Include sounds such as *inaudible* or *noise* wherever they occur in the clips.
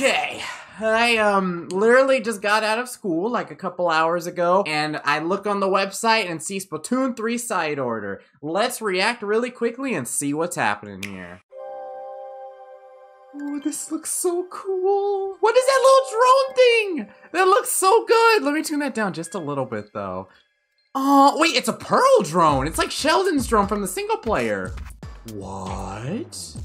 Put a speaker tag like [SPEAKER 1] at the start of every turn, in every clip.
[SPEAKER 1] Okay. I um literally just got out of school like a couple hours ago and I look on the website and see Splatoon 3 side order. Let's react really quickly and see what's happening here. Oh, this looks so cool. What is that little drone thing? That looks so good. Let me tune that down just a little bit though. Oh, wait, it's a Pearl drone. It's like Sheldon's drone from the single player. What?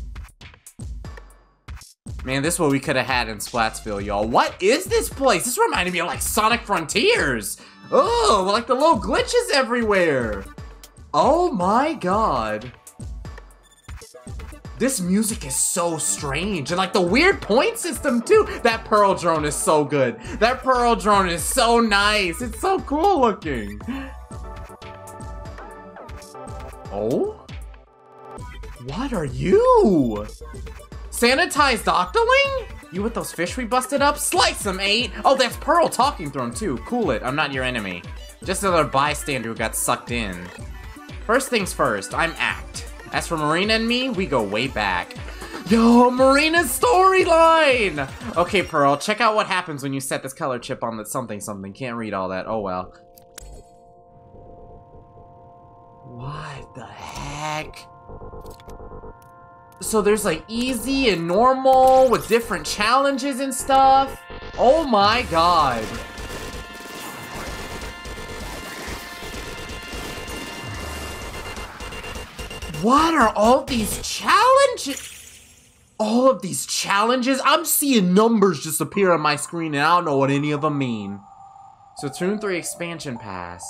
[SPEAKER 1] Man, this is what we could have had in Splatsville, y'all. What is this place? This reminded me of like Sonic Frontiers. Oh, like the little glitches everywhere. Oh my god. This music is so strange. And like the weird point system too. That Pearl drone is so good. That Pearl drone is so nice. It's so cool looking. Oh? What are you? Sanitized Octoling? You with those fish we busted up? Slice them, eight! Oh, that's Pearl talking through him too. Cool it, I'm not your enemy. Just another bystander who got sucked in. First things first, I'm Acht. As for Marina and me, we go way back. Yo, Marina's storyline! Okay, Pearl, check out what happens when you set this color chip on the something something. Can't read all that, oh well. What the heck? So there's like easy and normal with different challenges and stuff. Oh my god. What are all these challenges? All of these challenges? I'm seeing numbers just appear on my screen and I don't know what any of them mean. Splatoon 3 Expansion Pass.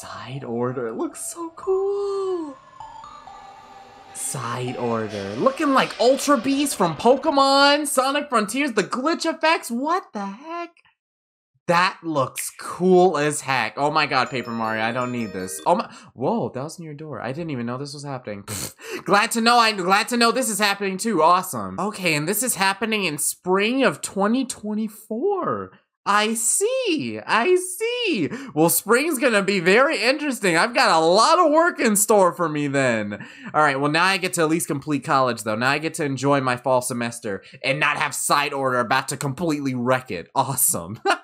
[SPEAKER 1] Side order. It looks so cool. Side order. Looking like Ultra Beast from Pokemon, Sonic Frontiers, the glitch effects. What the heck? That looks cool as heck. Oh my god, Paper Mario, I don't need this. Oh my- Whoa, that was near your door. I didn't even know this was happening. *laughs* glad to know, I'm glad to know this is happening too. Awesome. Okay, and this is happening in spring of 2024. I see. I see. Well, spring's gonna be very interesting. I've got a lot of work in store for me then. All right, well, now I get to at least complete college, though. Now I get to enjoy my fall semester and not have side order about to completely wreck it. Awesome. *laughs*